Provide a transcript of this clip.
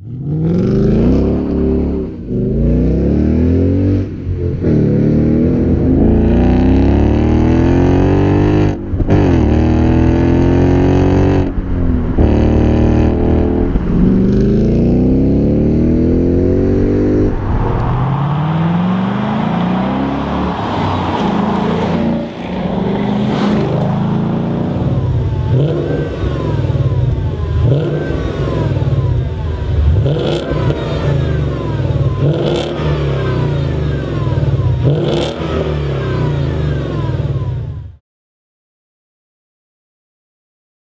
you Oh, my God.